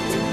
Podcast.